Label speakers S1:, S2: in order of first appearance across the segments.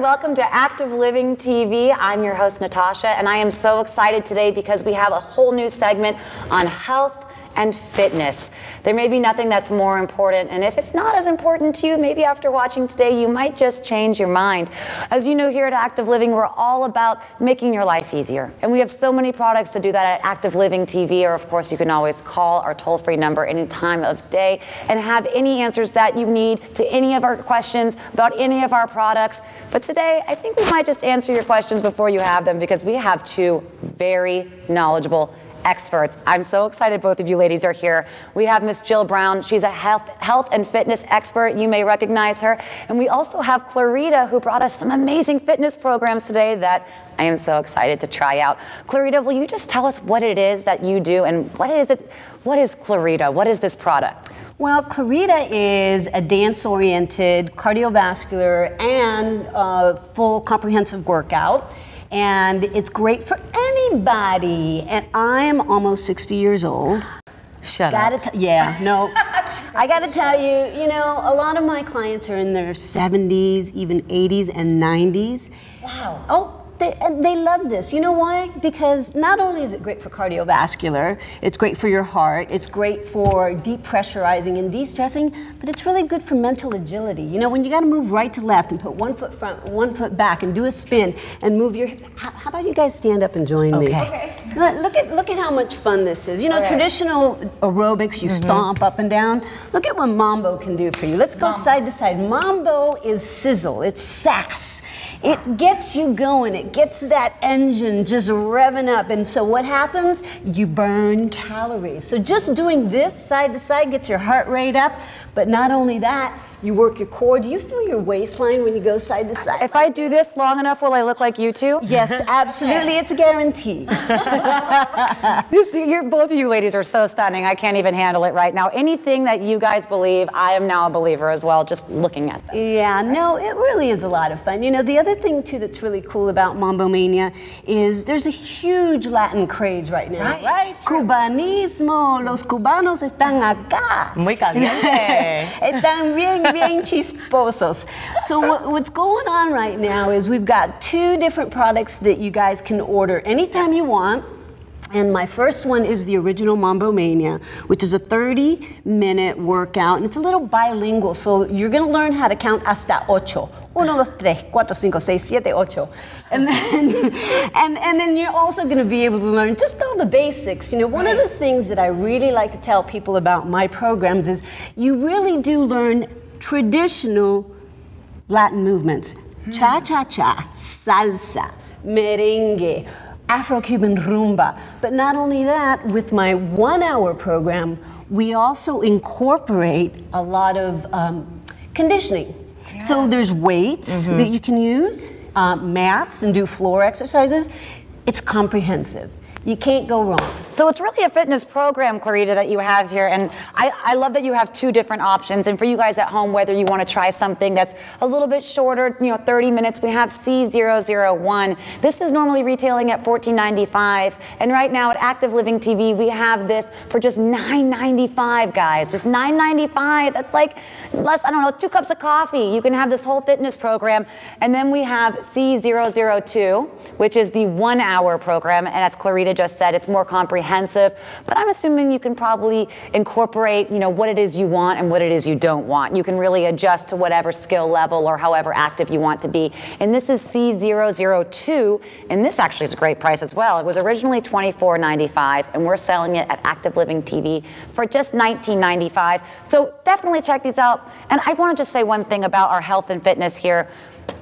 S1: welcome to Active Living TV. I'm your host, Natasha, and I am so excited today because we have a whole new segment on health and fitness. There may be nothing that's more important, and if it's not as important to you, maybe after watching today, you might just change your mind. As you know, here at Active Living, we're all about making your life easier, and we have so many products to do that at Active Living TV, or of course, you can always call our toll free number any time of day and have any answers that you need to any of our questions about any of our products. But today, I think we might just answer your questions before you have them because we have two very knowledgeable experts. I'm so excited both of you ladies are here. We have Miss Jill Brown. She's a health, health and fitness expert. You may recognize her. And we also have Clarita, who brought us some amazing fitness programs today that I am so excited to try out. Clarita, will you just tell us what it is that you do and what is it? What is Clarita? What is this product?
S2: Well, Clarita is a dance oriented, cardiovascular, and uh, full comprehensive workout and it's great for anybody. And I'm almost 60 years old.
S3: Shut
S2: gotta
S3: up.
S2: T- yeah, no. I got to tell you, you know, a lot of my clients are in their 70s, even 80s and 90s.
S1: Wow.
S2: Oh, they, and they love this. You know why? Because not only is it great for cardiovascular, it's great for your heart, it's great for depressurizing and de-stressing, but it's really good for mental agility. You know, when you got to move right to left and put one foot front, one foot back, and do a spin and move your hips. How, how about you guys stand up and join
S1: okay.
S2: me?
S1: Okay.
S2: Look at look at how much fun this is. You know, traditional aerobics, you mm-hmm. stomp up and down. Look at what Mambo can do for you. Let's go Mambo. side to side. Mambo is sizzle. It's sass it gets you going. It gets that engine just revving up. And so what happens? You burn calories. So just doing this side to side gets your heart rate up. But not only that, you work your core. Do you feel your waistline when you go side to side?
S1: If I do this long enough, will I look like you two?
S2: Yes, absolutely. it's a guarantee.
S1: You're, both of you ladies are so stunning. I can't even handle it right now. Anything that you guys believe, I am now a believer as well, just looking at them.
S2: Yeah, no, it really is a lot of fun. You know, the other thing, too, that's really cool about Mambo Mania is there's a huge Latin craze right now, right? right? Cubanismo, los cubanos están acá.
S3: Muy caliente.
S2: están bien bien chisposos. So what, what's going on right now is we've got two different products that you guys can order anytime you want. And my first one is the original Mambo Mania, which is a 30 minute workout, and it's a little bilingual. So you're gonna learn how to count hasta ocho. Uno, dos, tres, cuatro, cinco, seis, siete, ocho. And then, and, and then you're also gonna be able to learn just all the basics. You know, one of the things that I really like to tell people about my programs is you really do learn traditional Latin movements cha cha cha, salsa, merengue, Afro Cuban rumba. But not only that, with my one hour program, we also incorporate a lot of um, conditioning. Yeah. So there's weights mm-hmm. that you can use, uh, mats, and do floor exercises. It's comprehensive. You can't go wrong.
S1: So it's really a fitness program, Clarita, that you have here. And I, I love that you have two different options. And for you guys at home, whether you want to try something that's a little bit shorter, you know, 30 minutes, we have C001. This is normally retailing at $14.95. And right now at Active Living TV, we have this for just $9.95, guys. Just $9.95. That's like less, I don't know, two cups of coffee. You can have this whole fitness program. And then we have C002, which is the one hour program. And that's Clarita just said, it's more comprehensive, but I'm assuming you can probably incorporate, you know, what it is you want and what it is you don't want. You can really adjust to whatever skill level or however active you want to be. And this is C002, and this actually is a great price as well. It was originally $24.95, and we're selling it at Active Living TV for just $19.95. So definitely check these out. And I want to just say one thing about our health and fitness here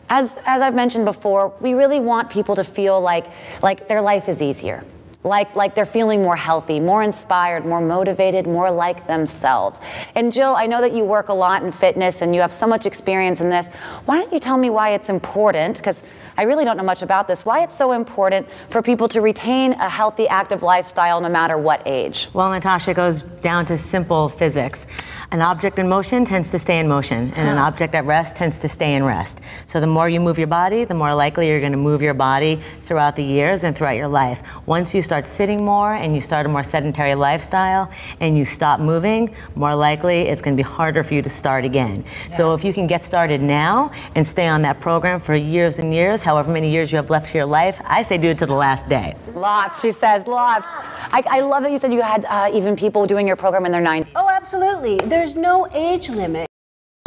S1: as, as I've mentioned before, we really want people to feel like, like their life is easier like, like they're feeling more healthy, more inspired, more motivated, more like themselves. And Jill, I know that you work a lot in fitness and you have so much experience in this. Why don't you tell me why it's important, because I really don't know much about this, why it's so important for people to retain a healthy, active lifestyle no matter what age?
S3: Well, Natasha, it goes down to simple physics. An object in motion tends to stay in motion, and an object at rest tends to stay in rest. So the more you move your body, the more likely you're going to move your body throughout the years and throughout your life. Once you start sitting more and you start a more sedentary lifestyle and you stop moving, more likely it's going to be harder for you to start again. So if you can get started now and stay on that program for years and years, however many years you have left to your life, I say do it to the last day.
S1: Lots, she says, lots. I, I love that you said you had uh, even people doing your program in their 90s.
S2: Oh, absolutely. There's no age limit.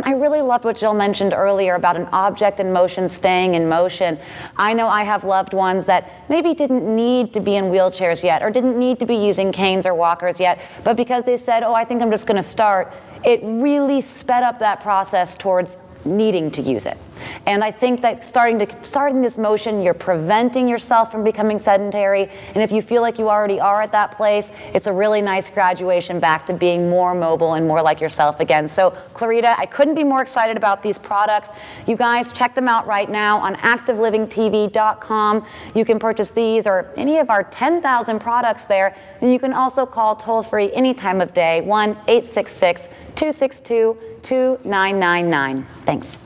S1: I really loved what Jill mentioned earlier about an object in motion staying in motion. I know I have loved ones that maybe didn't need to be in wheelchairs yet or didn't need to be using canes or walkers yet, but because they said, oh, I think I'm just going to start, it really sped up that process towards needing to use it. And I think that starting to starting this motion, you're preventing yourself from becoming sedentary. And if you feel like you already are at that place, it's a really nice graduation back to being more mobile and more like yourself again. So, Clarita, I couldn't be more excited about these products. You guys check them out right now on activelivingtv.com. You can purchase these or any of our 10,000 products there. And you can also call toll free any time of day 1 866 262 2999. Thanks.